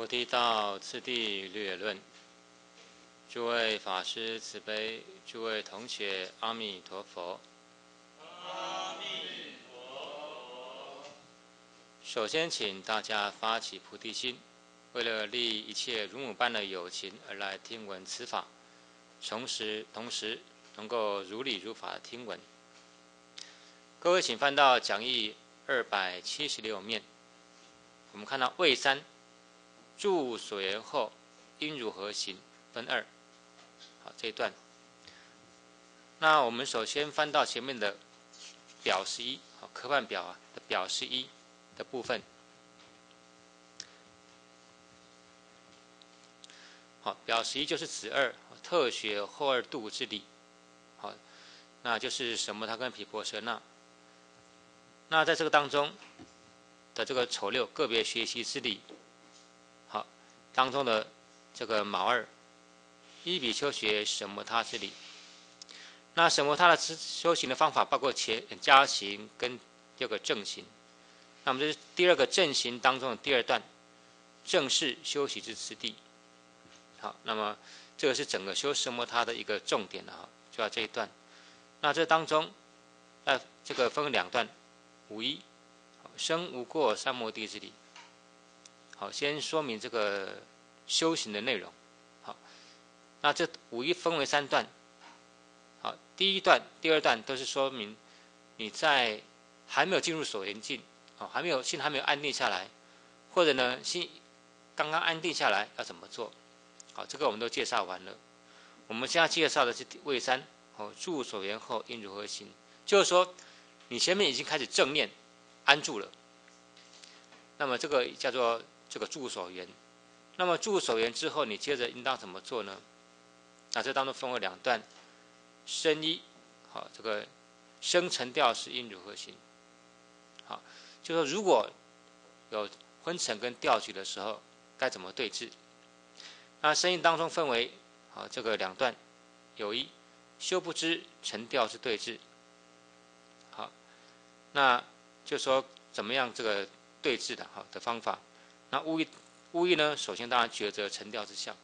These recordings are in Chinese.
菩提道次第略论。诸位法师慈悲，诸位同学阿弥陀佛。阿弥陀佛。首先，请大家发起菩提心，为了利益一切如母般的友情而来听闻此法，同时同时能够如理如法的听闻。各位，请翻到讲义二百七十六面，我们看到未三。注所言后应如何行？分二。好，这一段。那我们首先翻到前面的表十一，好，科判表啊的表十一的部分。好，表十一就是子二特学后二度之理。好，那就是什么？他跟皮婆舍那。那在这个当中的这个丑六个别学习之理。当中的这个卯二，一比丘学什么他之理？那什么他的修行的方法包括前加行跟第二个正行。那么这是第二个正行当中的第二段，正式修习之次第。好，那么这个是整个修什么他的一个重点的哈，就要这一段。那这当中，呃，这个分两段，五一，生无过三摩地之理。好，先说明这个修行的内容。好，那这五一分为三段。好，第一段、第二段都是说明你在还没有进入所缘境，哦，还没有心还没有安定下来，或者呢心刚刚安定下来要怎么做？好，这个我们都介绍完了。我们现在介绍的是位三，哦，住所缘后应如何行？就是说你前面已经开始正念安住了，那么这个叫做。这个住所缘，那么助手缘之后，你接着应当怎么做呢？那这当中分为两段，声一，好，这个声沉调是应如何行？好，就说如果有昏沉跟调举的时候，该怎么对峙？那声音当中分为好这个两段，有一修不知沉调是对峙，好，那就说怎么样这个对峙的好的方法？那无意无意呢？首先当然抉择沉掉之相。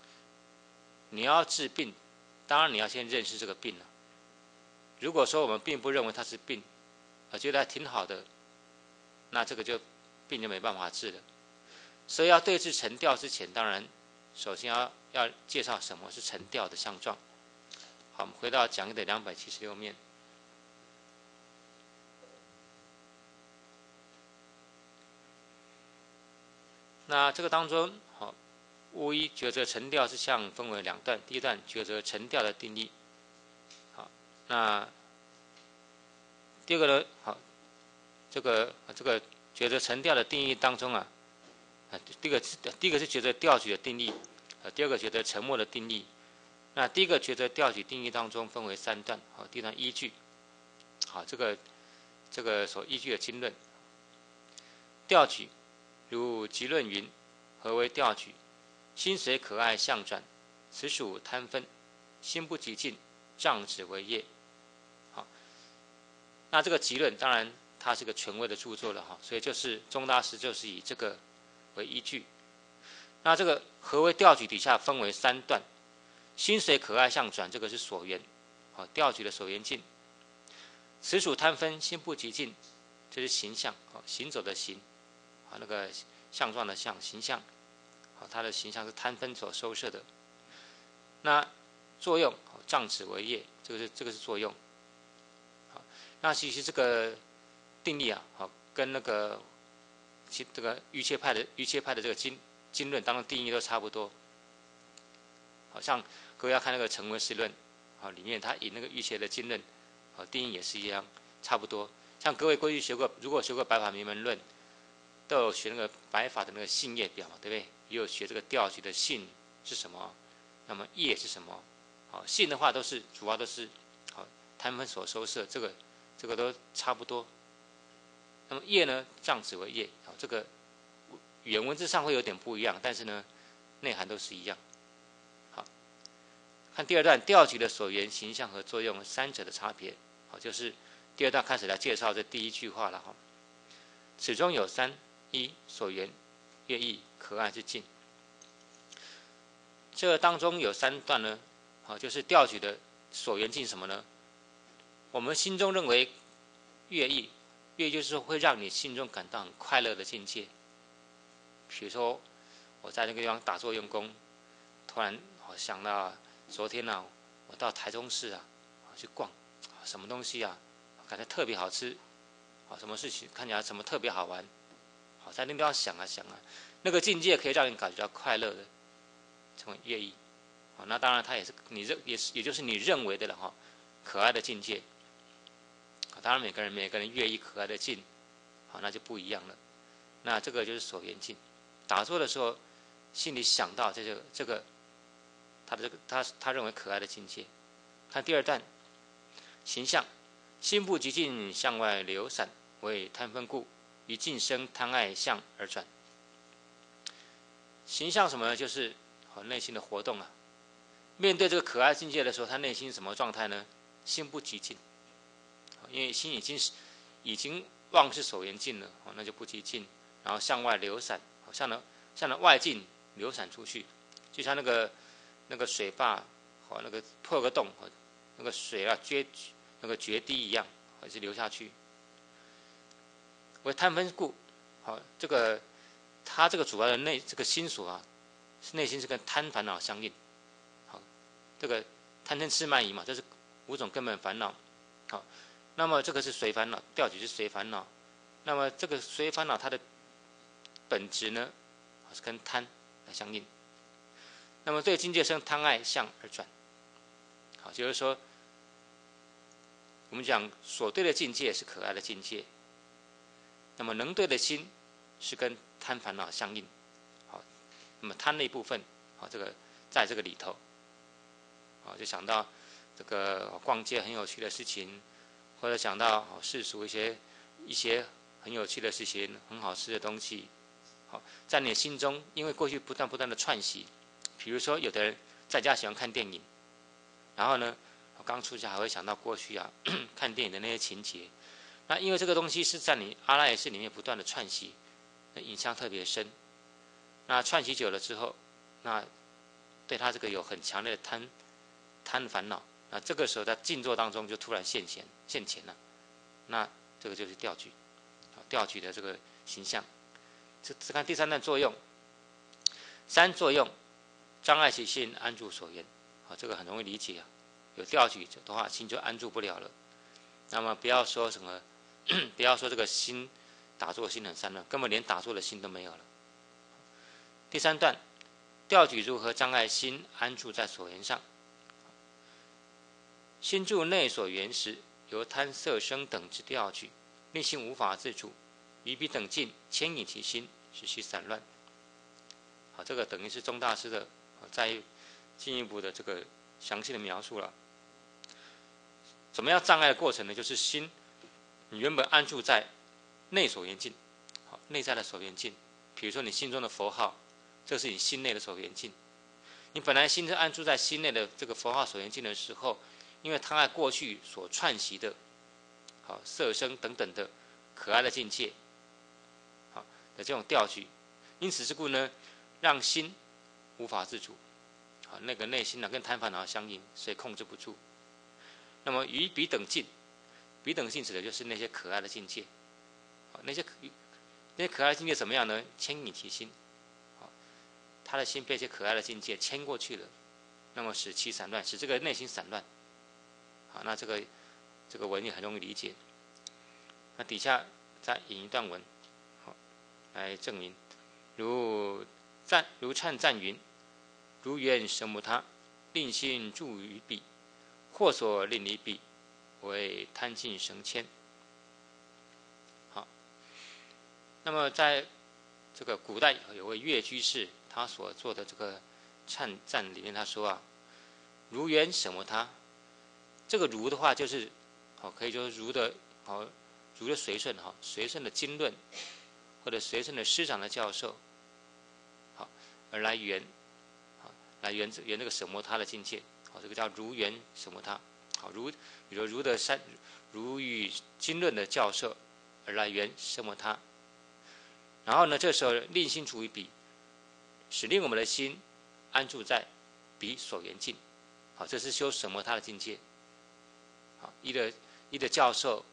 你要治病，当然你要先认识这个病了。如果说我们并不认为它是病，啊觉得还挺好的，那这个就病就没办法治了。所以要对治沉掉之前，当然首先要要介绍什么是沉掉的相状。好，我们回到讲义的两百七十六面。那这个当中，好，无一抉择沉调之相分为两段。第一段抉择沉调的定义，好，那第二个呢，好，这个这个抉择沉调的定义当中啊，啊，第一个第一个是抉择调取的定义，呃，第二个抉择沉默的定义。那第一个抉择调取定义当中分为三段，好，第一段依据，好，这个这个所依据的经论，调取。如集论云：“何为调举？心随可爱相转，此属贪分。心不极静，障止为业。”好，那这个集论当然它是个权威的著作了哈，所以就是中大师就是以这个为依据。那这个何为调举底下分为三段，心随可爱相转，这个是所缘，好调举的所缘境。此属贪分，心不极静，这是形象，好行走的行。那个相状的相形象，好，它的形象是贪分所收摄的。那作用，障止为业，这个是这个是作用。好，那其实这个定义啊，好，跟那个其这个瑜切派的瑜切派的这个经经论当中定义都差不多。好像各位要看那个成文释论，好，里面他以那个瑜切的经论，好，定义也是一样，差不多。像各位过去学过，如果学过《白法名门论》。都有学那个白法的那个性业表嘛，对不对？也有学这个调举的性是什么，那么业是什么？好，性的话都是主要都是好贪分所收摄，这个这个都差不多。那么业呢，障止为业，好，这个原文字上会有点不一样，但是呢，内涵都是一样。好，看第二段调取的所缘形象和作用三者的差别，好，就是第二段开始来介绍这第一句话了哈。此中有三。一所缘，乐意可爱之境。这当中有三段呢，好，就是调举的所缘境什么呢？我们心中认为乐意，乐就是会让你心中感到很快乐的境界。比如说我在那个地方打坐用功，突然我想到昨天呢，我到台中市啊，去逛，什么东西啊，感觉特别好吃，啊，什么事情看起来什么特别好玩，好在那边要想啊想啊，那个境界可以让你感觉到快乐的。成为乐意，啊，那当然他也是你认也是也就是你认为的了哈，可爱的境界，啊，当然每个人每个人乐意可爱的境，好那就不一样了，那这个就是所缘境，打坐的时候心里想到这个这个，他的这个他他认为可爱的境界，看第二段，形象，心不极尽向外流散，为贪分故，以尽生贪爱相而转，形象什么呢？就是。和内心的活动啊，面对这个可爱境界的时候，他内心什么状态呢？心不极静，因为心已经是已经忘是所缘境了，哦，那就不极静，然后向外流散，向那向了外境流散出去，就像那个那个水坝和那个破个洞，那个水啊决那个决堤一样，还是流下去。为贪分故，好，这个他这个主要的内这个心所啊。内心是跟贪烦恼相应，好，这个贪嗔痴慢疑嘛，这是五种根本烦恼，好，那么这个是随烦恼，调举是随烦恼，那么这个随烦恼它的本质呢，是跟贪来相应，那么对境界生贪爱相而转，好，就是说，我们讲所对的境界是可爱的境界，那么能对的心是跟贪烦恼相应。好那么贪那部分，啊，这个在这个里头，啊，就想到这个逛街很有趣的事情，或者想到世俗一些一些很有趣的事情，很好吃的东西，好，在你的心中，因为过去不断不断的串习，比如说有的人在家喜欢看电影，然后呢，刚出家还会想到过去啊看电影的那些情节，那因为这个东西是在你阿赖耶识里面不断的串习，那印象特别深。那串习久了之后，那对他这个有很强烈的贪贪烦恼，那这个时候在静坐当中就突然现前现前了，那这个就是调举，调举的这个形象。这只看第三段作用，三作用，障碍其心安住所缘，啊，这个很容易理解啊。有调举的话，心就安住不了了。那么不要说什么，不要说这个心打坐心很散乱，根本连打坐的心都没有了。第三段，调举如何障碍心安住在所缘上？心住内所缘时，由贪色声等之调举，内心无法自主，于彼等境牵引其心，使其散乱。好，这个等于是钟大师的再进一步的这个详细的描述了。怎么样障碍的过程呢？就是心，你原本安住在内所缘境，好，内在的所缘境，比如说你心中的佛号。这是你心内的所缘境。你本来心是安住在心内的这个佛号所缘境的时候，因为贪爱过去所串习的，好色声等等的可爱的境界，好的这种调举，因此之故呢，让心无法自主，好那个内心呢跟贪烦恼相应，所以控制不住。那么与彼等境，彼等性指的就是那些可爱的境界，好那些可那些可爱的境界怎么样呢？牵引其心。他的心被一些可爱的境界牵过去了，那么使其散乱，使这个内心散乱。好，那这个这个文也很容易理解。那底下再引一段文，好，来证明。如赞如忏赞云：如愿生母他，令心住于彼，或所令离彼，为贪尽生迁。好，那么在这个古代有位越居士。他所做的这个忏赞里面，他说啊，如缘什么他，这个如的话就是，好可以说如的，好如的随顺哈，随顺的经论，或者随顺的师长的教授，好而来缘，好来缘这缘这个什么他的境界，好这个叫如缘什么他，好如比如如的山如与经论的教授而来缘什么他，然后呢这时候令心处于彼。使令我们的心安住在彼所缘境。好，这是修什么他的境界？好，一的一的教授，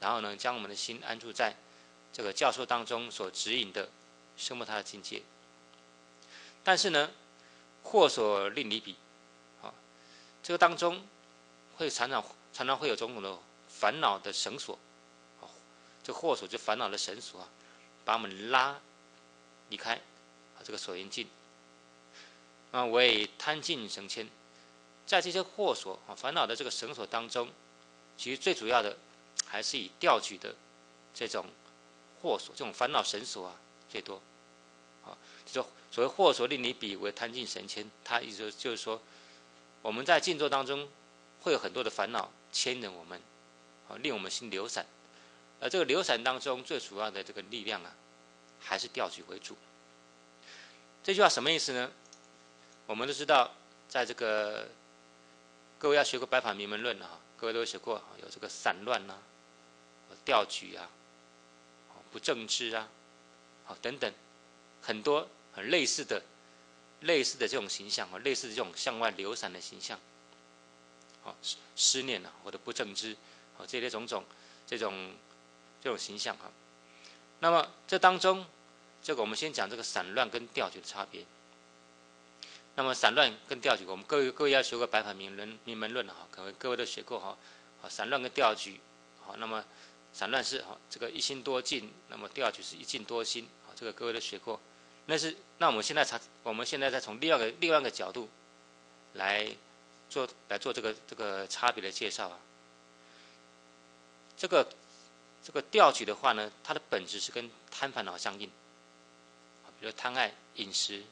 然后呢，将我们的心安住在这个教授当中所指引的生摩他的境界。但是呢，惑所令离彼，啊，这个当中会常常常常会有种种的烦恼的绳索，啊，这祸所就烦恼的绳索啊，把我们拉离开啊这个所缘境，啊为贪尽绳牵，在这些祸所啊烦恼的这个绳索当中，其实最主要的还是以调举的这种祸索，这种烦恼绳索啊最多，啊，就说所谓祸所令你比为贪尽绳牵，它意思就是说，我们在静坐当中会有很多的烦恼牵引我们，啊，令我们心流散，而这个流散当中最主要的这个力量啊，还是调举为主。这句话什么意思呢？我们都知道，在这个各位要学过《白法名门论》的哈，各位都学过，有这个散乱呐，调举啊，不正知啊，好等等，很多。很类似的、类似的这种形象啊，类似的这种向外流散的形象，好思思念啊，或者不正知，啊这些种种这种这种形象啊。那么这当中，这个我们先讲这个散乱跟调举的差别。那么散乱跟调举，我们各位各位要学过《白法名人名门论》哈，可能各位都学过哈。好，散乱跟调举，好，那么散乱是好这个一心多境，那么调举是一境多心，好，这个各位都学过。那是，那我们现在才，我们现在再从另外一个另外一个角度来做来做这个这个差别的介绍啊。这个这个调举的话呢，它的本质是跟贪烦恼相应，比如贪爱饮食，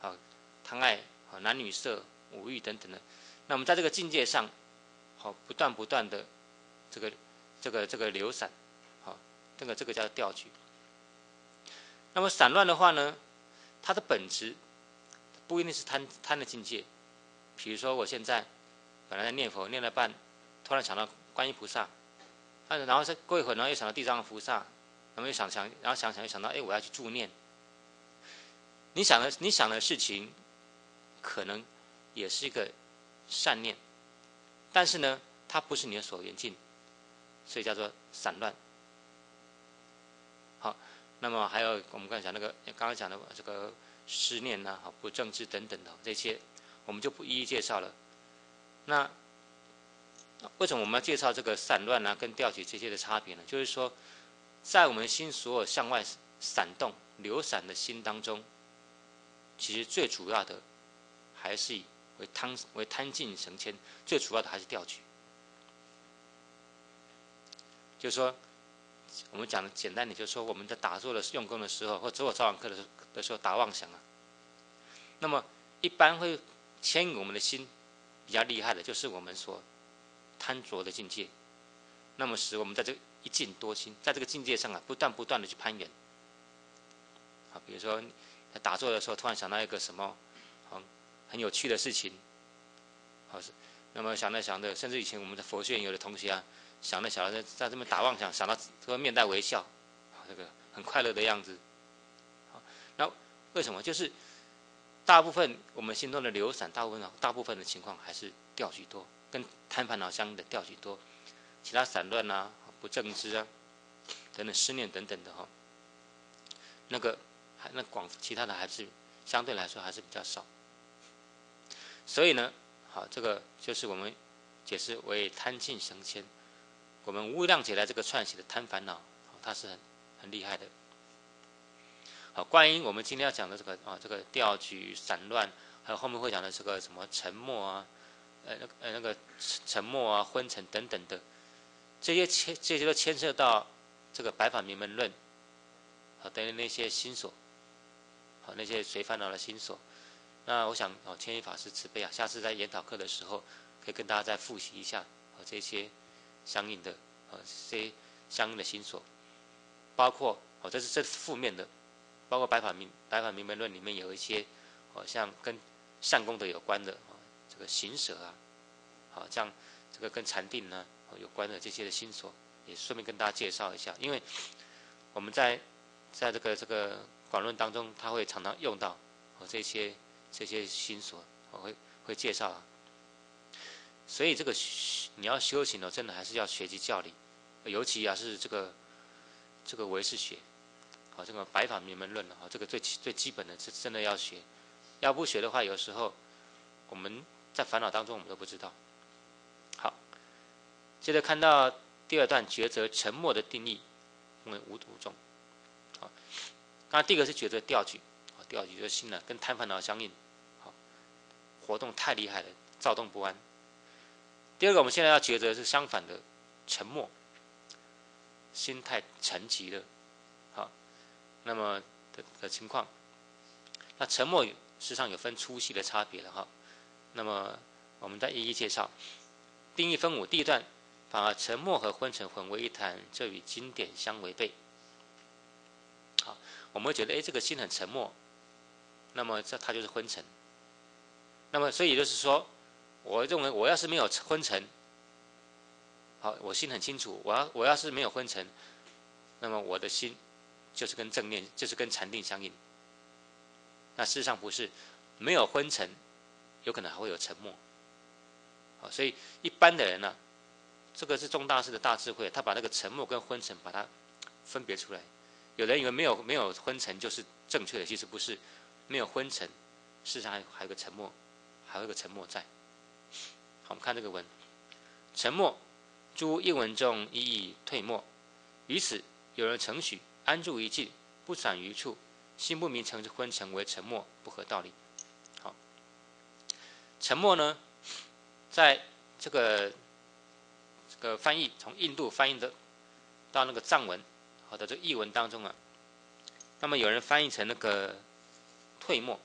啊，贪爱啊男女色五欲等等的。那么在这个境界上，好不断不断的这个这个这个流散，好，这个这个叫调举。那么散乱的话呢，它的本质不一定是贪贪的境界。比如说，我现在本来在念佛，念了半，突然想到观音菩萨，啊，然后再过一会儿，然后又想到地藏菩萨，然后又想想，然后想想又想到，哎，我要去助念。你想的你想的事情，可能也是一个善念，但是呢，它不是你的所缘境，所以叫做散乱。好。那么还有我们刚才讲那个，刚刚讲的这个思念呐，哈，不正治等等的这些，我们就不一一介绍了。那为什么我们要介绍这个散乱啊，跟调取这些的差别呢？就是说，在我们心所有向外散动、流散的心当中，其实最主要的还是以为贪为贪尽神牵，最主要的还是调取。就是说。我们讲的简单点，就是说我们在打坐的用功的时候，或者我早晚课的时候的时候打妄想啊。那么一般会牵引我们的心比较厉害的，就是我们所贪着的境界。那么使我们在这一境多心，在这个境界上啊，不断不断的去攀援。啊，比如说在打坐的时候，突然想到一个什么很很有趣的事情，好是，那么想着想着，甚至以前我们的佛学院有的同学啊。想着想着，在在这边打妄想，想到这个面带微笑，啊，这个很快乐的样子。好，那为什么？就是大部分我们心中的流散，大部分啊大部分的情况还是调举多，跟贪烦恼相应的调举多，其他散乱啊、不正知啊等等思念等等的哈，那个还那广其他的还是相对来说还是比较少。所以呢，好，这个就是我们解释为贪尽生牵。我们无量劫来这个串起的贪烦恼，它是很很厉害的。好，关于我们今天要讲的这个啊，这个调举散乱，还有后面会讲的这个什么沉默啊，呃，那呃那个沉默啊、昏沉等等的，这些牵这些都牵涉到这个白法名门论，好，等于那些心所，好，那些随烦恼的心所。那我想哦，千一法师慈悲啊，下次在研讨课的时候，可以跟大家再复习一下啊这些。相应的，啊，这些相应的心所，包括哦，这是这是负面的，包括《白法明白法明门论》里面有一些，哦，像跟善功德有关的，啊，这个行舍啊，好，像这个跟禅定呢有关的这些的心所，也顺便跟大家介绍一下，因为我们在在这个这个广论当中，他会常常用到哦这些这些心所，我会会介绍啊。所以这个你要修行呢，真的还是要学习教理，尤其啊是这个这个唯识学，啊这个白法明门论啊，这个最最基本的是真的要学，要不学的话，有时候我们在烦恼当中我们都不知道。好，接着看到第二段抉择沉默的定义，分为五五种。好，那第一个是抉择调举，啊调举就是心呢跟贪烦恼相应，好，活动太厉害了，躁动不安。第二个，我们现在要抉择是相反的，沉默，心态沉寂了，那么的的情况，那沉默实际上有分粗细的差别了哈，那么我们再一一介绍，定义分五，第一段，反而沉默和昏沉混为一谈，这与经典相违背。好，我们会觉得，哎，这个心很沉默，那么这它就是昏沉，那么所以就是说。我认为，我要是没有昏沉，好，我心很清楚。我要我要是没有昏沉，那么我的心就是跟正念，就是跟禅定相应。那事实上不是，没有昏沉，有可能还会有沉默。好，所以一般的人呢，这个是中大师的大智慧，他把那个沉默跟昏沉把它分别出来。有人以为没有没有昏沉就是正确的，其实不是，没有昏沉，事实上还还有个沉默，还有个沉默在。好，我们看这个文，沉默，诸印文中一以退没，于此有人承许安住一境，不转于处，心不明成之昏沉为沉默，不合道理。好，沉默呢，在这个这个翻译从印度翻译的到那个藏文，好的这译文当中啊，那么有人翻译成那个退没，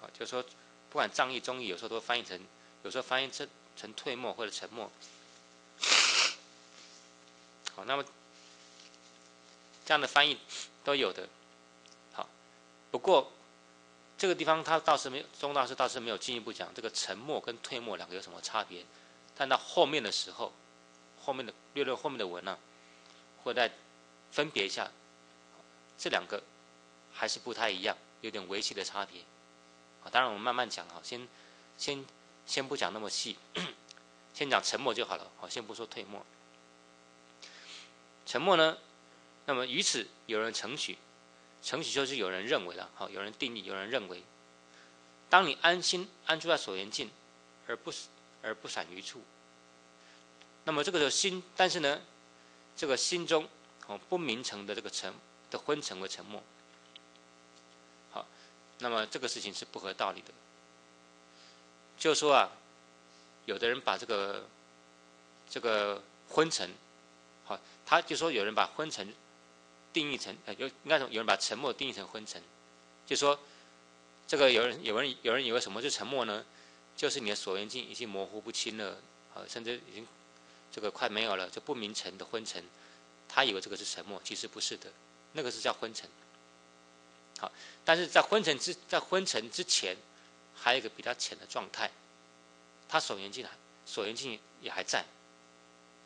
好，就是说不管藏译中译，有时候都翻译成。有时候翻译成成退没或者沉默，好，那么这样的翻译都有的，好，不过这个地方他倒是没有，钟大师倒是没有进一步讲这个沉默跟退默两个有什么差别，但到后面的时候，后面的略略后面的文呢，会再分别一下，这两个还是不太一样，有点微细的差别，啊，当然我们慢慢讲哈，先先。先不讲那么细，先讲沉默就好了。好，先不说退默。沉默呢，那么于此有人承许，承许就是有人认为了，好，有人定义，有人认为，当你安心安住在所缘境，而不而不散于处，那么这个时候心，但是呢，这个心中哦不明成的这个沉的昏沉为沉默，好，那么这个事情是不合道理的。就说啊，有的人把这个这个昏沉，好，他就说有人把昏沉定义成呃，有应该有人把沉默定义成昏沉，就说这个有人有人有人以为什么是沉默呢？就是你的所缘境已经模糊不清了，啊，甚至已经这个快没有了，就不明沉的昏沉，他以为这个是沉默，其实不是的，那个是叫昏沉。好，但是在昏沉之在昏沉之前。还有一个比较浅的状态，他手缘境还手缘境也还在，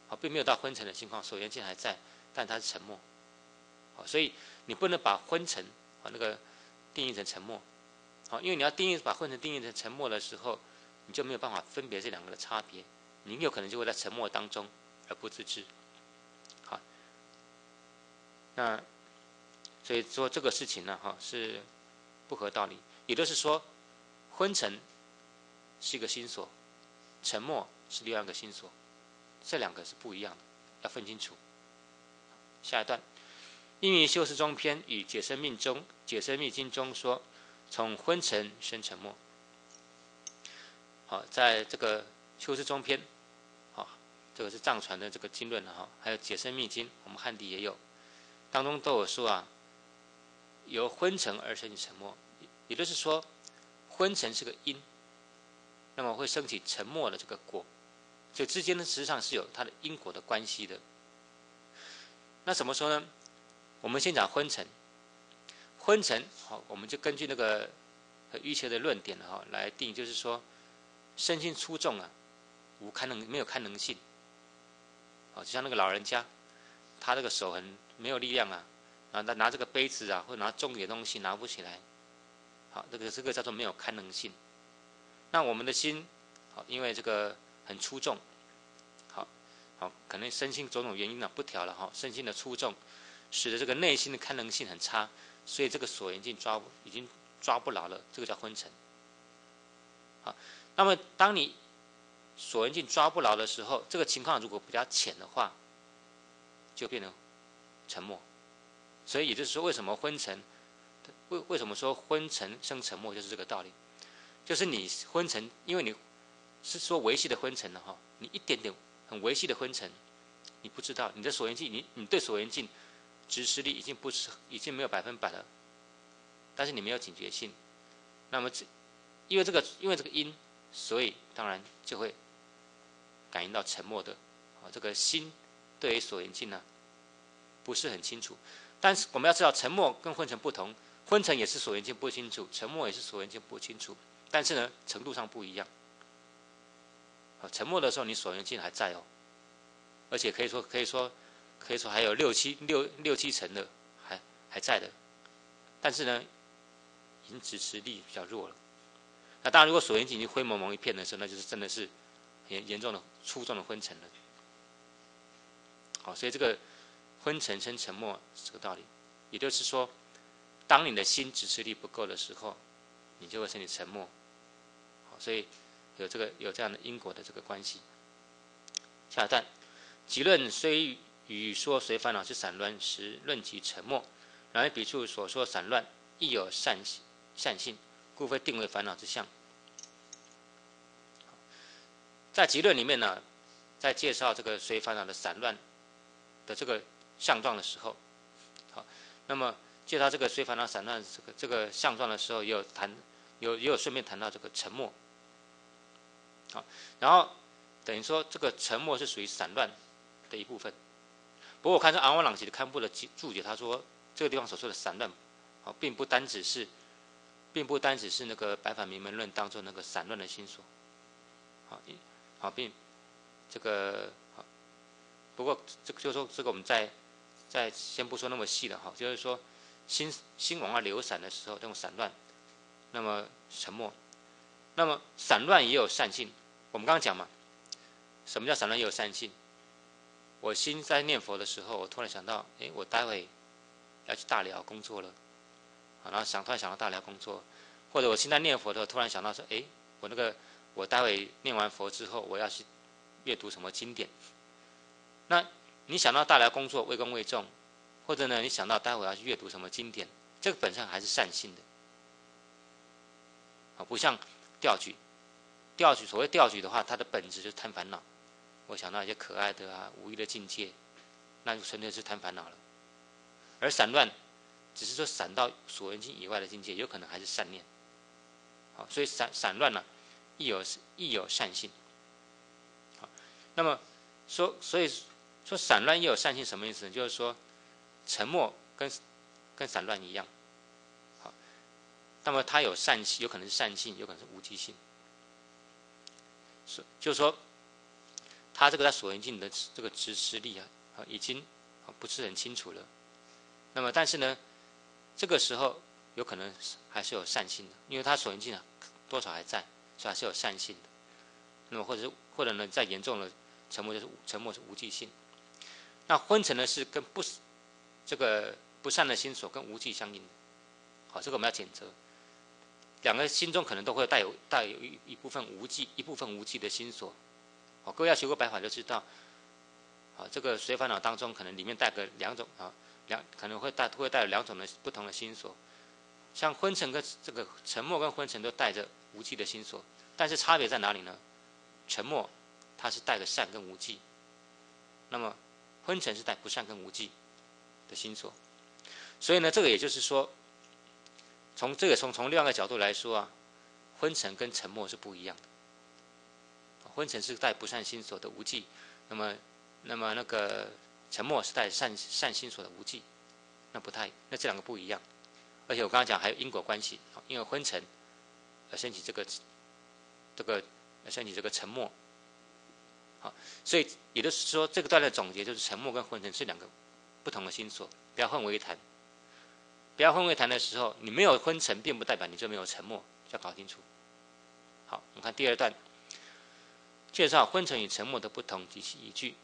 好，并没有到昏沉的情况，手缘境还在，但它是沉默，所以你不能把昏沉啊那个定义成沉默，好，因为你要定义把昏沉定义成沉默的时候，你就没有办法分别这两个的差别，你有可能就会在沉默当中而不自知，好，那所以说这个事情呢，哈是不合道理，也就是说。昏沉是一个心锁，沉默是另外一个心锁，这两个是不一样的，要分清楚。下一段，因于修持中篇与解生命中解生密经中说，从昏沉生沉默。好，在这个修持中篇，好，这个是藏传的这个经论的哈，还有解生密经，我们汉地也有，当中都有说啊，由昏沉而生沉默，也就是说。昏沉是个因，那么会升起沉默的这个果，这之间呢实际上是有它的因果的关系的。那怎么说呢？我们先讲昏沉，昏沉好，我们就根据那个欲切的论点哈来定，就是说身心粗重啊，无堪能没有堪能性，好，就像那个老人家，他这个手很没有力量啊，啊，他拿这个杯子啊，或拿重点东西拿不起来。好，这个这个叫做没有堪能性。那我们的心，好，因为这个很出众，好，好，可能身心种种原因呢不调了哈，身心的出众，使得这个内心的堪能性很差，所以这个锁缘镜抓已经抓不牢了，这个叫昏沉。好，那么当你锁缘镜抓不牢的时候，这个情况如果比较浅的话，就变成沉默。所以也就是说，为什么昏沉？为为什么说昏沉生沉默？就是这个道理。就是你昏沉，因为你是说维系的昏沉的哈，你一点点很维系的昏沉，你不知道你的锁缘镜，你你对锁缘镜直视力已经不是已经没有百分百了，但是你没有警觉性，那么这因为这个因为这个因，所以当然就会感应到沉默的啊这个心对于锁眼镜呢不是很清楚，但是我们要知道沉默跟昏沉不同，昏沉也是锁眼镜不清楚，沉默也是锁眼镜不清楚。但是呢，程度上不一样。啊，沉默的时候，你锁眼镜还在哦，而且可以说可以说可以说还有六七六六七成的还还在的。但是呢，已经支持力比较弱了。那当然，如果锁眼镜已经灰蒙蒙一片的时候，那就是真的是严严重的粗重的昏沉了。好，所以这个昏沉生沉默这个道理，也就是说，当你的心支持力不够的时候，你就会身体沉默。好所以有这个有这样的因果的这个关系。下一段，即论虽与说随烦恼是散乱时，论及沉默。然而彼处所说散乱亦有善善性，故非定为烦恼之相。在集论里面呢，在介绍这个随烦恼的散乱的这个相状的时候，好，那么介绍这个随烦恼散乱这个这个相状的时候，也有谈有也有顺便谈到这个沉默。好，然后等于说这个沉默是属于散乱的一部分。不过我看这昂旺朗吉的刊布的注解，他说这个地方所说的散乱，啊，并不单只是，并不单只是那个白法名门论当中那个散乱的心所。好，好，并这个好，不过这个就是说这个我们在在先不说那么细了哈，就是说心心往外流散的时候，这种散乱，那么沉默，那么散乱也有善性。我们刚刚讲嘛，什么叫散乱也有善性？我心在念佛的时候，我突然想到，哎，我待会要去大寮工作了，啊，然后想突然想到大寮工作，或者我心在念佛的时候，突然想到说，哎，我那个我待会念完佛之后，我要去阅读什么经典？那你想到大寮工作，为公为众，或者呢，你想到待会要去阅读什么经典，这个本身还是善性的，啊，不像调举。调举，所谓调举的话，它的本质就是贪烦恼。我想到一些可爱的啊、无意的境界，那就纯粹是贪烦恼了。而散乱，只是说散到所缘境以外的境界，有可能还是善念。好，所以散散乱呢，亦有亦有善性。好，那么说，所以说散乱亦有善性，什么意思呢？就是说，沉默跟跟散乱一样。好，那么它有善性，有可能是善性，有可能是无记性。是，就是说，他这个在锁眼镜的这个支持力啊，啊，已经不是很清楚了。那么，但是呢，这个时候有可能还是有善性的，因为他锁眼镜啊多少还在，所以还是有善性的。那么，或者是或者呢，再严重了，沉默就是沉默是无记性。那昏沉呢是跟不这个不善的心所跟无记相应的。好，这个我们要检测。两个心中可能都会带有带有一一部分无记，一部分无记的心所。好，各位要学过白法就知道，好，这个随烦恼当中可能里面带个两种啊，两可能会带会带有两种的不同的心所。像昏沉跟这个沉默跟昏沉都带着无记的心所，但是差别在哪里呢？沉默它是带着善跟无记，那么昏沉是带不善跟无记的心所。所以呢，这个也就是说。从这个从从另外一个角度来说啊，昏沉跟沉默是不一样的。昏沉是带不善心所的无记，那么那么那个沉默是带善善心所的无记，那不太，那这两个不一样。而且我刚刚讲还有因果关系，因为昏沉而升起这个这个而升起这个沉默。好，所以也就是说，这个段的总结就是沉默跟昏沉是两个不同的心所，不要混为一谈。不要混为一谈的时候，你没有昏沉，并不代表你就没有沉默，要搞清楚。好，我们看第二段，介绍昏沉与沉默的不同及其依据。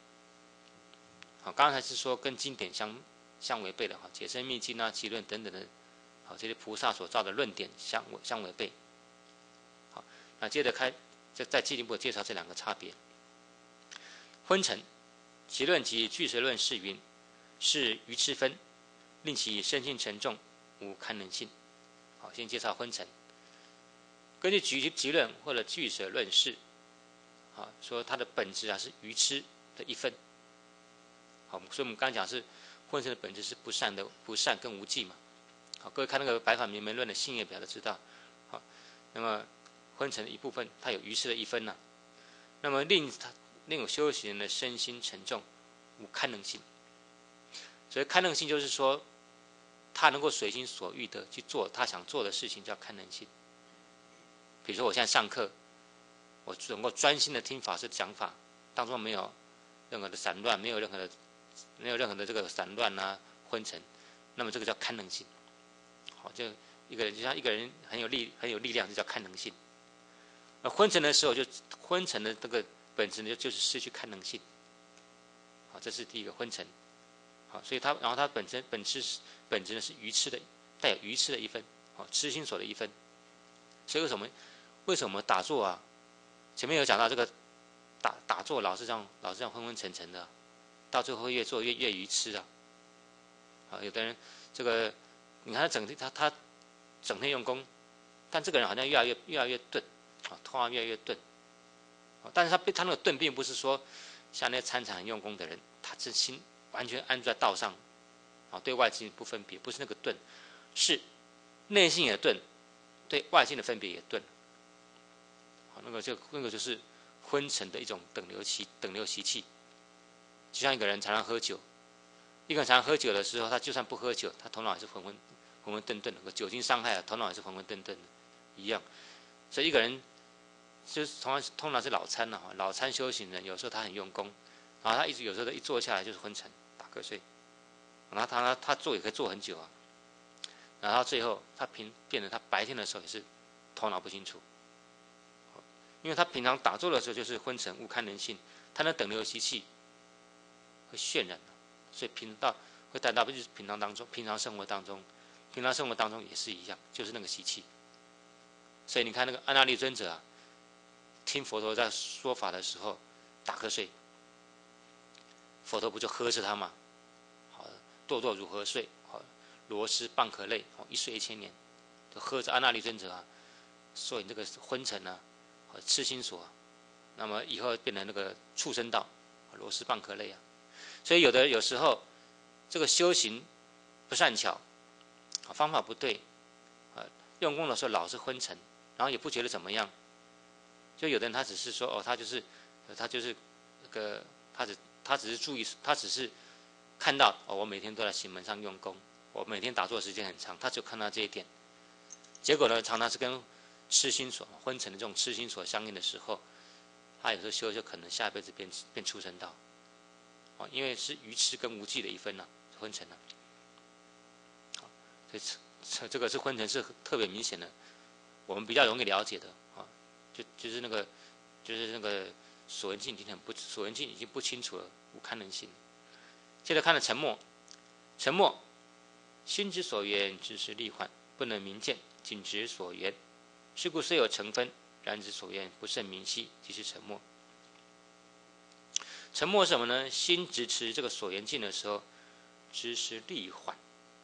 好，刚才是说跟经典相相违背的哈，解生密经啊、奇论等等的，好这些菩萨所造的论点相相违背。好，那接着开，再再进一步介绍这两个差别。昏沉，奇论及巨蛇论是云，是愚痴分，令其身心沉重，无堪能性。好，先介绍昏沉。根据局局论或者巨蛇论是，啊，说它的本质啊是愚痴的一分。好，所以我们刚讲是昏沉的本质是不善的，不善跟无忌嘛。好，各位看那个《白法明门论》的性业表都知道。好，那么昏沉的一部分，它有愚痴的一分呢。那么令他令有修行人的身心沉重，无堪能性。所以堪能性就是说，他能够随心所欲的去做他想做的事情，叫堪能性。比如说我现在上课，我能够专心的听法师讲法，当中没有任何的散乱，没有任何的没有任何的这个散乱啊昏沉，那么这个叫堪能性。好，就一个人就像一个人很有力很有力量，就叫堪能性。那昏沉的时候，就昏沉的这个本质呢，就是失去堪能性。好，这是第一个昏沉。好，所以它然后它本身本质是本质呢是愚痴的，带有愚痴的一分，好痴心所的一分。所以为什么？为什么打坐啊？前面有讲到这个打打坐，老是这样，老是这样昏昏沉沉的，到最后越做越越愚痴啊！啊，有的人这个，你看他整天他他整天用功，但这个人好像越来越越来越钝，啊，突然越来越钝。但是他被他那个钝，并不是说像那些参禅用功的人，他真心完全安住在道上，啊，对外境不分别，不是那个钝，是内心也钝，对外境的分别也钝。那个就那个就是昏沉的一种等流习等流习气，就像一个人常常喝酒，一个人常常喝酒的时候，他就算不喝酒，他头脑还是昏昏昏昏沌沌的。酒精伤害啊，头脑还是昏昏沌沌的，一样。所以一个人就是通常通常是脑参了哈，脑参修行人有时候他很用功，然后他一直有时候一坐下来就是昏沉打瞌睡，然后他他他坐也可以坐很久啊，然后最后他平变得他白天的时候也是头脑不清楚。因为他平常打坐的时候就是昏沉无堪能性，他那等流习气会渲染所以平到会带到就是平常当中，平常生活当中，平常生活当中也是一样，就是那个习气。所以你看那个安那利尊者啊，听佛陀在说法的时候打瞌睡，佛陀不就呵斥他吗？好，堕堕如何睡？好，螺蛳蚌壳类，好，一睡一千年，就呵着安那利尊者啊，所以这个昏沉呢。痴心锁，那么以后变成那个畜生道，螺蛳蚌壳类啊。所以有的有时候，这个修行不善巧，方法不对，啊，用功的时候老是昏沉，然后也不觉得怎么样。就有的人他只是说哦，他就是，他就是那个，他只他只是注意，他只是看到哦，我每天都在行门上用功，我每天打坐时间很长，他就看到这一点。结果呢，常常是跟。痴心所昏沉的这种痴心所相应的时候，他有时候修就可能下辈子变变畜生道，哦，因为是愚痴跟无忌的一分呢，昏沉了。好，这这这个是昏沉是特别明显的，我们比较容易了解的啊，就就是那个就是那个所缘境已经很不所缘境已经不清楚了，无堪能性。接着看了沉默，沉默，心之所缘，知是力缓，不能明见，仅知所缘。是故虽有成分，然之所愿不甚明晰，即是沉默。沉默什么呢？心直持这个所缘境的时候，知是力缓。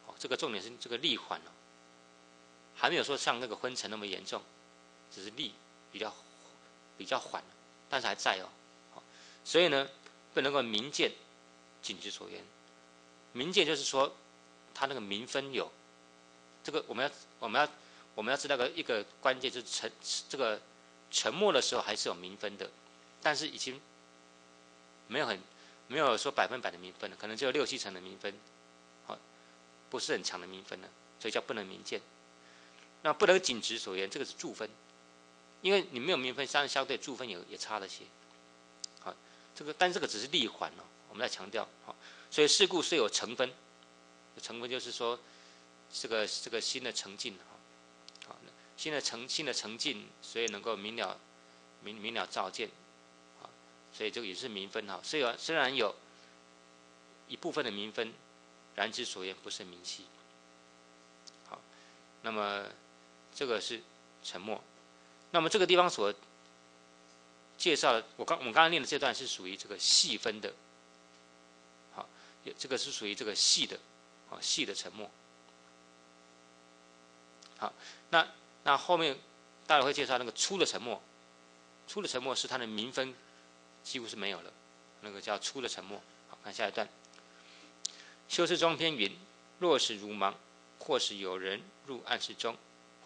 哦，这个重点是这个力缓哦，还没有说像那个昏沉那么严重，只是力比较比较缓，但是还在哦。所以呢，不能够明见，仅之所缘。明见就是说，他那个明分有，这个我们要我们要。我们要知道个一个关键，就是沉这个沉默的时候还是有民分的，但是已经没有很没有说百分百的民分了，可能只有六七成的民分，好，不是很强的民分了，所以叫不能明见。那不能仅执所言，这个是助分，因为你没有民分，相相对助分也也差了些。好，这个但这个只是力缓哦，我们要强调好，所以事故是有成分，成分就是说这个这个新的成净。新的成新的成境，所以能够明了明明了照见，啊，所以这个也是明分哈。虽然虽然有一部分的明分，然之所言不是明晰。好，那么这个是沉默。那么这个地方所介绍的，我刚我们刚刚念的这段是属于这个细分的，好，这个是属于这个细的，啊，细的沉默。好，那那后面大家会介绍那个初的沉默，初的沉默是它的明分几乎是没有了，那个叫初的沉默。好看下一段，修饰中篇云：若是如盲，或是有人入暗室中，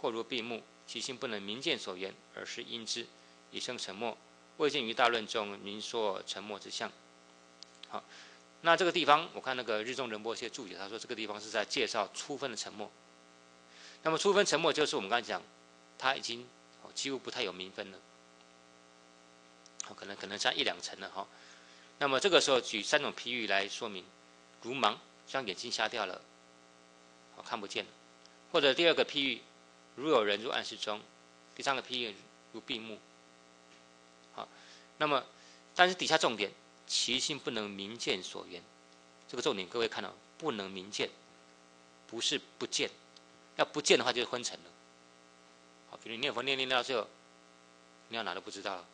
或如闭目，其心不能明见所言，而是因之，以生沉默。未见于大论中明说沉默之相。好，那这个地方我看那个日中仁波切注解，他说这个地方是在介绍初分的沉默。那么初分沉默就是我们刚才讲，他已经几乎不太有名分了，可能可能差一两成了哈。那么这个时候举三种譬喻来说明，如盲，像眼睛瞎掉了，哦看不见了；或者第二个譬喻，如有人入暗室中；第三个譬喻如闭目。好，那么但是底下重点，其心不能明见所缘，这个重点各位看到，不能明见，不是不见。要不见的话，就是昏沉了。好，比如念佛念念到最后，尿哪都不知道了，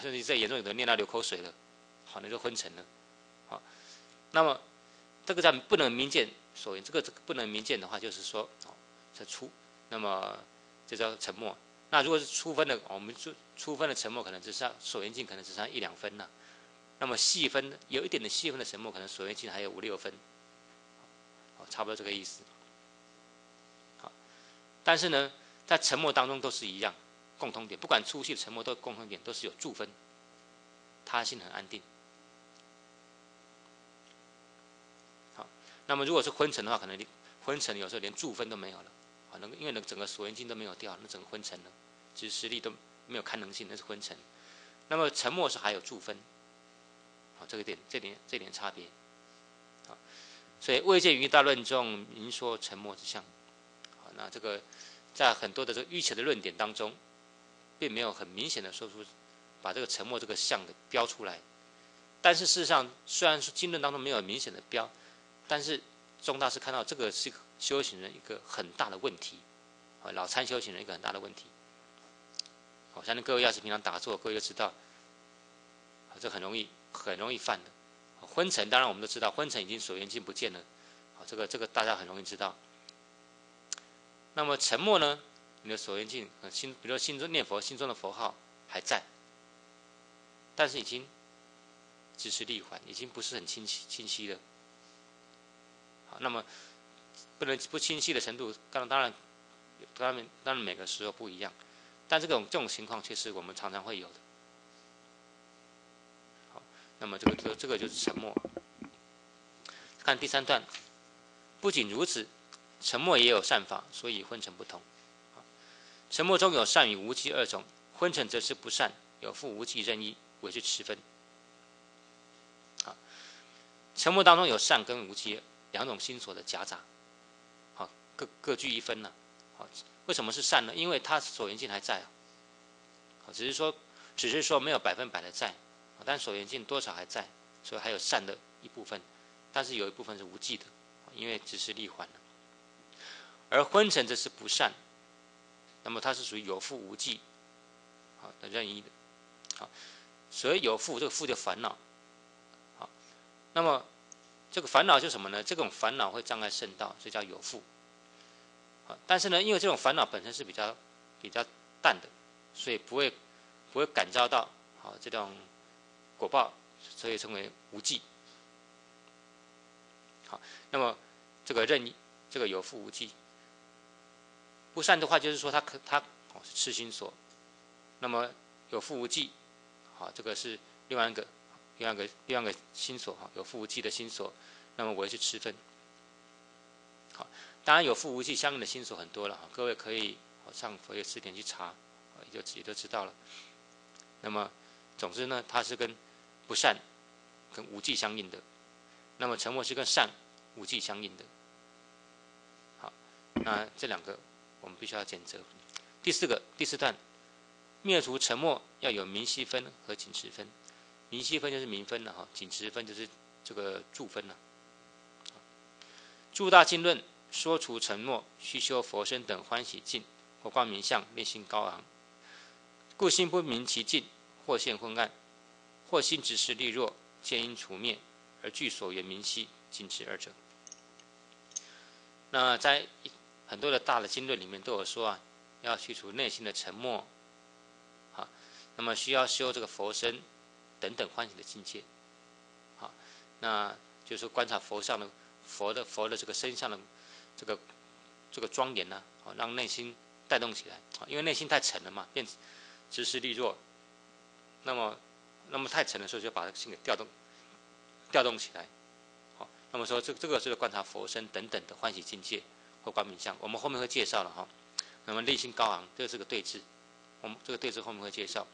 甚至再严重有的念到流口水了，好，那就昏沉了。好，那么这个在不能明见所言，这个这个不能明见的话，就是说，哦，这初，那么这叫沉默。那如果是初分的，我们初初分的沉默，可能只剩所缘境，可能只剩一两分了。那么细分有一点的细分的沉默，可能所缘境还有五六分。好，差不多这个意思。但是呢，在沉默当中都是一样，共同点，不管粗细的沉默都共同点，都是有助分，他心很安定。好，那么如果是昏沉的话，可能昏沉有时候连助分都没有了，啊，能因为那整个锁缘经都没有掉，那整个昏沉了，其实实力都没有看能性，那是昏沉。那么沉默是还有助分，好，这个点，这点，这点差别。好，所以未见于大论中明说沉默之相。那这个在很多的这个预期的论点当中，并没有很明显的说出把这个沉默这个相给标出来。但是事实上，虽然说经论当中没有明显的标，但是宗大师看到这个是修行人一个很大的问题，啊，老参修行人一个很大的问题。好，相信各位要是平常打坐，各位就知道，啊，这很容易很容易犯的。昏沉当然我们都知道，昏沉已经所缘境不见了，啊，这个这个大家很容易知道。那么沉默呢？你的所缘境心，比如说心中念佛，心中的佛号还在，但是已经只是力缓，已经不是很清晰清晰了。好，那么不能不清晰的程度，当然当然当然当然每个时候不一样，但这种这种情况却是我们常常会有的。好，那么这个这这个就是沉默。看第三段，不仅如此。沉默也有善法，所以昏沉不同。沉默中有善与无记二种，昏沉则是不善，有负无记任意，为之持分。好，沉默当中有善跟无记两种心所的夹杂，好，各各具一分呢。好，为什么是善呢？因为它所缘境还在。只是说，只是说没有百分百的在，但所缘境多少还在，所以还有善的一部分，但是有一部分是无记的，因为只是力缓了。而昏沉则是不善，那么它是属于有负无记，好的任意的，好，所以有负这个负就烦恼，好，那么这个烦恼就什么呢？这种烦恼会障碍圣道，所以叫有负，好，但是呢，因为这种烦恼本身是比较比较淡的，所以不会不会感召到好这种果报，所以称为无记，好，那么这个任意这个有负无记。不善的话，就是说他可他哦是痴心所，那么有负无忌，好，这个是另外一个另外一个另外一个心所哈，有负无忌的心所，那么我也是持分。好，当然有负无忌相应的心所很多了哈，各位可以上佛学词典去查，也就自己都知道了。那么总之呢，它是跟不善跟无忌相应的，那么沉默是跟善无忌相应的。好，那这两个。我们必须要检测。第四个第四段，灭除沉默要有明晰分和紧持分。明晰分就是明分了哈，紧持分就是这个助分了。诸大经论说除沉默，须修佛身等欢喜境或光明相，内心高昂，故心不明其境，或现昏暗，或心执事力弱，见因除灭而具所缘明晰，仅持二者。那在很多的大的经论里面都有说啊，要去除内心的沉默，好，那么需要修这个佛身等等欢喜的境界，好，那就是观察佛像的佛的佛的这个身上的这个这个庄严呢，好，让内心带动起来，因为内心太沉了嘛，变知识力弱，那么那么太沉的时候就把心给调动调动起来。好那么说，这这个是观察佛身等等的欢喜境界或光明相，我们后面会介绍了哈。那么内心高昂，这是个对峙，我们这个对峙后面会介绍。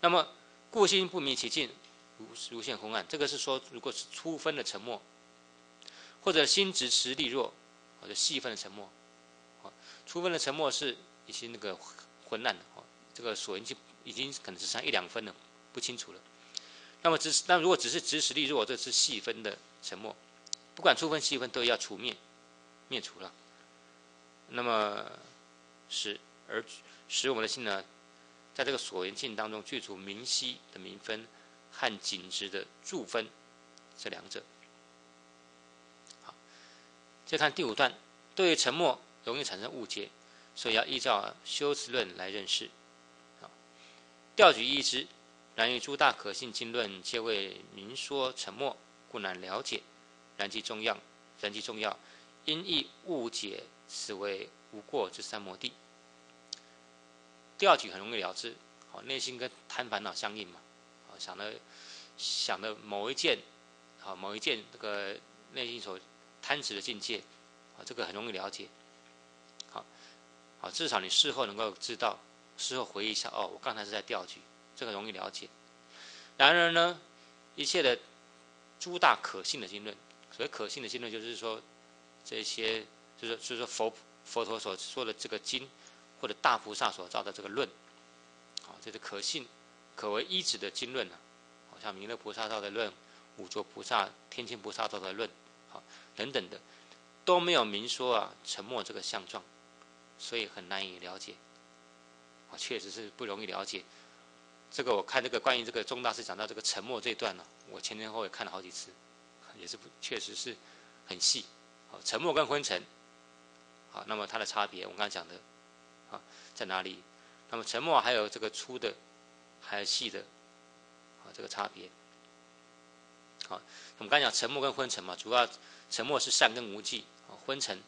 那么故心不明其境，如如现昏暗，这个是说，如果是粗分的沉默，或者心直持力弱，或者细分的沉默，啊，粗分的沉默是已经那个昏暗的，哦，这个所缘境已经可能只剩一两分了，不清楚了。那么只是，那如果只是直持力弱，这是细分的。沉默，不管粗分细分都要除灭，灭除了。那么使而使我们的心呢，在这个所缘境当中具足明晰的明分和紧直的助分这两者。好，再看第五段，对于沉默容易产生误解，所以要依照修辞论来认识。好，调举一之，然于诸大可信经论皆为明说沉默。故难了解，然其重要，然其重要，因易误解，此为无过之三摩地。调举很容易了之，好，内心跟贪烦恼相应嘛，好，想的想的某一件，好，某一件这个内心所贪执的境界，啊，这个很容易了解，好，好，至少你事后能够知道，事后回忆一下，哦，我刚才是在调举，这个容易了解。然而呢，一切的。诸大可信的经论，所谓可信的经论，就是说这些，就是就是佛佛陀所说的这个经，或者大菩萨所造的这个论，啊，这是可信、可为依止的经论呢。好像弥勒菩萨造的论，五浊菩萨、天亲菩萨造的论，好等等的，都没有明说啊沉默这个相状，所以很难以了解。啊，确实是不容易了解。这个我看这个关于这个钟大师讲到这个沉默这段呢，我前前后后也看了好几次，也是不确实是很细。好，沉默跟昏沉，好，那么它的差别，我刚刚讲的，啊，在哪里？那么沉默还有这个粗的，还有细的，啊，这个差别。好，我们刚讲沉默跟昏沉嘛，主要沉默是善根无忌，啊，昏沉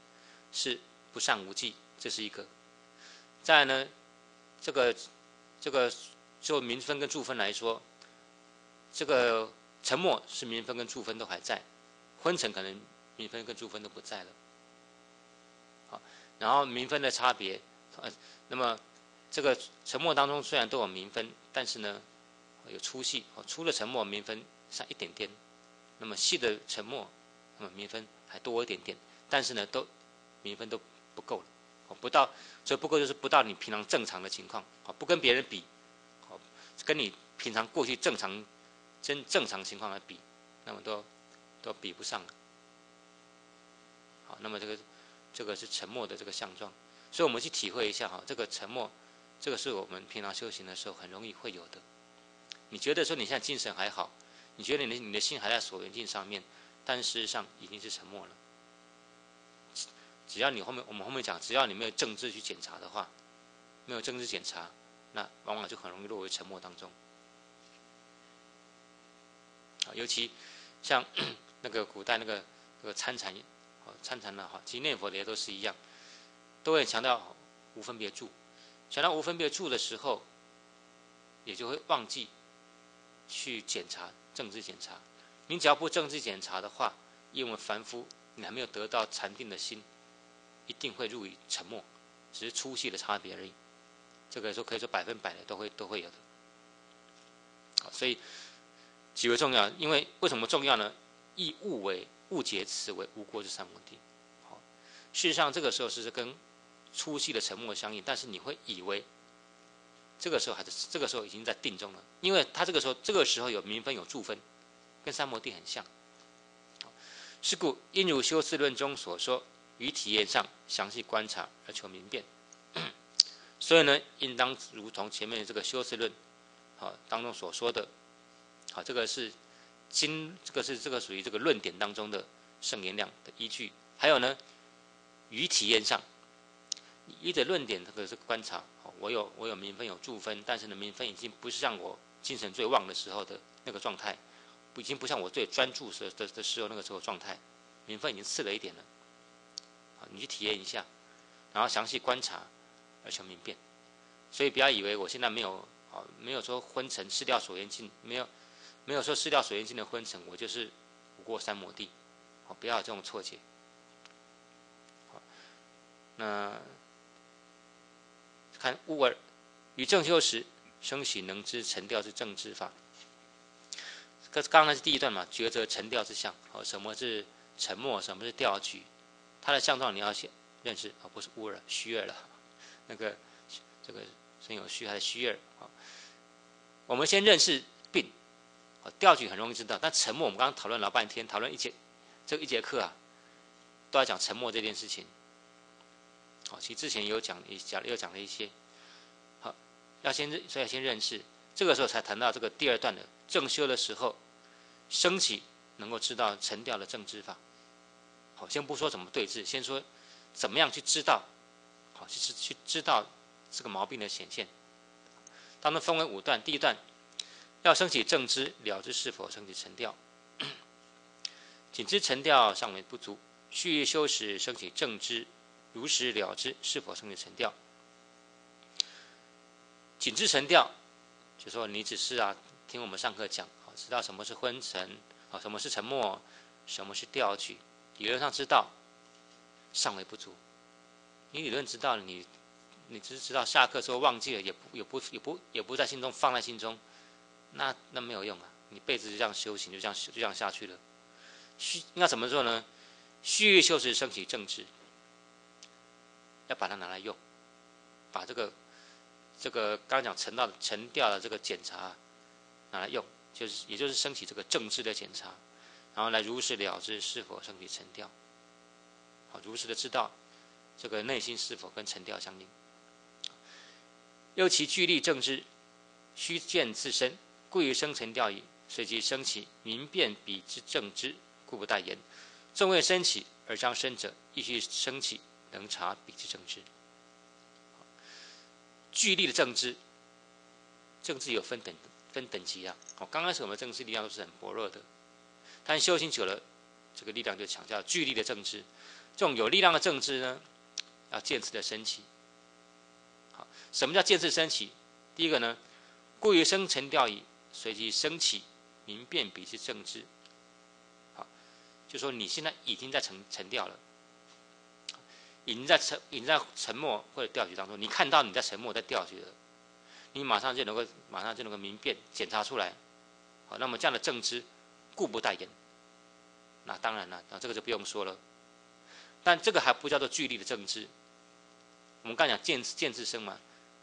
是不善无忌，这是一个。再呢，这个这个。就民分跟助分来说，这个沉默是民分跟助分都还在，昏沉可能民分跟珠分都不在了。好，然后民分的差别，呃，那么这个沉默当中虽然都有民分，但是呢有粗细，哦，粗的沉默民分上一点点，那么细的沉默，那么民分还多一点点，但是呢都民分都不够了，哦，不到，所以不够就是不到你平常正常的情况，啊，不跟别人比。哦跟你平常过去正常、真正常情况来比，那么都都比不上。好，那么这个这个是沉默的这个相状，所以我们去体会一下哈，这个沉默，这个是我们平常修行的时候很容易会有的。你觉得说你现在精神还好，你觉得你的你的心还在所缘境上面，但事实上已经是沉默了。只要你后面我们后面讲，只要你没有政治去检查的话，没有政治检查。那往往就很容易落为沉默当中，啊，尤其像 那个古代那个那个参禅，参禅的哈，其实念佛的也都是一样，都会强调无分别住，强调无分别住的时候，也就会忘记去检查政治检查。你只要不政治检查的话，因为凡夫你还没有得到禅定的心，一定会入于沉默，只是粗细的差别而已。这个说可以说百分百的都会都会有的，所以极为重要。因为为什么重要呢？以误为误解此为无过之三摩地。好，事实上这个时候是跟粗细的沉默相应，但是你会以为这个时候还是这个时候已经在定中了，因为他这个时候这个时候有明分有助分，跟三摩地很像。是故应如修辞论中所说，于体验上详细观察而求明辨。所以呢，应当如同前面的这个修辞论，好当中所说的，好这个是经，这个是这个属于这个论点当中的圣言量的依据。还有呢，于体验上，依着论点这个这个观察，我有我有明分有助分，但是呢，明分已经不是像我精神最旺的时候的那个状态。已经不像我最专注时的的时候那个时候状态，名分已经次了一点了。好，你去体验一下，然后详细观察而求明辨。所以不要以为我现在没有啊，没有说昏沉失掉所缘境，没有没有说失掉所缘境的昏沉，我就是不过三摩地。好，不要有这种错觉。好，那看物耳与正修时生喜能知沉掉是正知法。这刚才是第一段嘛，抉择沉掉之相。哦，什么是沉默？什么是调举？它的相状你要先认识，而不是乌耳虚耳了。那个这个身有虚还是虚耳？好，我们先认识。调举很容易知道，但沉默我们刚刚讨论老半天，讨论一节这一节课啊，都要讲沉默这件事情。好，其实之前有讲，也讲又讲了一些。好，要先，所以要先认识，这个时候才谈到这个第二段的正修的时候。升起能够知道沉掉的正知法。好，先不说怎么对治，先说怎么样去知道，好，去去知道这个毛病的显现。当中分为五段，第一段要升起正知，了知是否升起沉掉。仅知沉掉尚为不足，蓄意修时升起正知，如实了知是否升起沉掉。仅知沉掉，就说你只是啊听我们上课讲。知道什么是昏沉，啊，什么是沉默，什么是调举，理论上知道，尚为不足。你理论知道了，你，你只是知道下课时候忘记了，也不也不也不也不在心中放在心中，那那没有用啊！你辈子就这样修行，就这样就这样下去了。需那怎么做呢？虚修时升起正知，要把它拿来用，把这个这个刚讲沉到沉掉的这个检查拿来用。就是，也就是升起这个正知的检查，然后来如实了知是否升起沉掉。好，如实的知道这个内心是否跟沉掉相应。又其具力正知，须见自身，故于生沉掉矣。随即升起明辨彼之正知，故不待言。正未升起而将生者，亦须升起能察彼之正知。具力的正知，正知有分等。分等级啊！哦，刚开始我们政治力量都是很薄弱的，但修行久了，这个力量就强调巨力的政治。这种有力量的政治呢，要渐次的升起。好，什么叫渐次升起？第一个呢，故于生沉掉矣，随即升起明辨彼之正知。好，就说你现在已经在沉沉掉了，已经在沉，已经在沉默或者调取当中，你看到你在沉默在调取了。你马上就能够，马上就能够明辨检查出来，好，那么这样的正知，固不待言。那当然了，那这个就不用说了。但这个还不叫做具力的正知。我们刚讲见见智生嘛，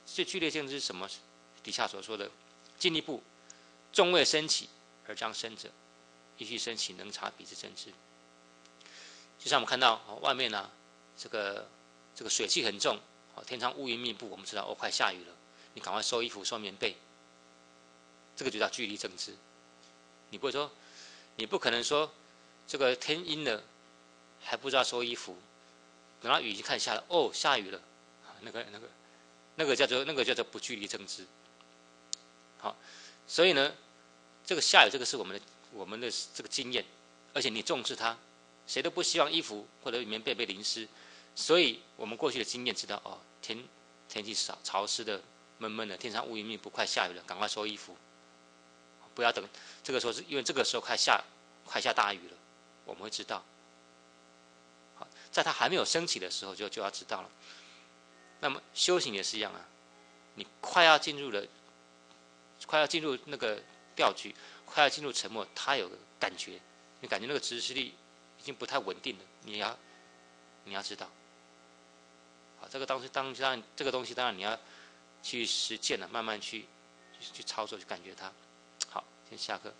最剧烈见知是什么？底下所说的，进一步，众位升起而将生者，必须升起能察彼之正知。就像我们看到外面呢，这个这个水汽很重，哦，天上乌云密布，我们知道哦，快下雨了。你赶快收衣服、收棉被，这个就叫距离正知。你不会说，你不可能说，这个天阴了还不知道收衣服，等到雨已经开始下了，哦，下雨了，那个、那个、那个叫做那个叫做不距离正知。好，所以呢，这个下雨这个是我们的我们的这个经验，而且你重视它，谁都不希望衣服或者棉被被淋湿，所以我们过去的经验知道，哦，天天气潮潮湿的。闷闷的，天上乌云密布，快下雨了，赶快收衣服，不要等这个时候，是因为这个时候快下快下大雨了，我们会知道。好，在它还没有升起的时候，就就要知道了。那么修行也是一样啊，你快要进入了，快要进入那个调局，快要进入沉默，他有个感觉，你感觉那个知识力已经不太稳定了，你要你要知道。好，这个当时当然这个东西当然你要去实践了，慢慢去去操作去感觉它。好，先下课。